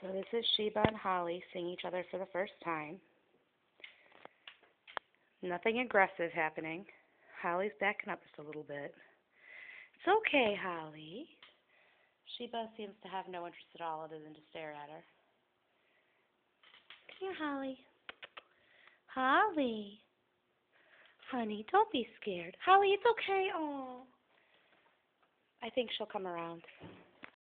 So this is Sheba and Holly seeing each other for the first time. Nothing aggressive happening. Holly's backing up just a little bit. It's okay, Holly. Sheba seems to have no interest at all other than to stare at her. Come here, Holly. Holly. Honey, don't be scared. Holly, it's okay. Oh. I think she'll come around.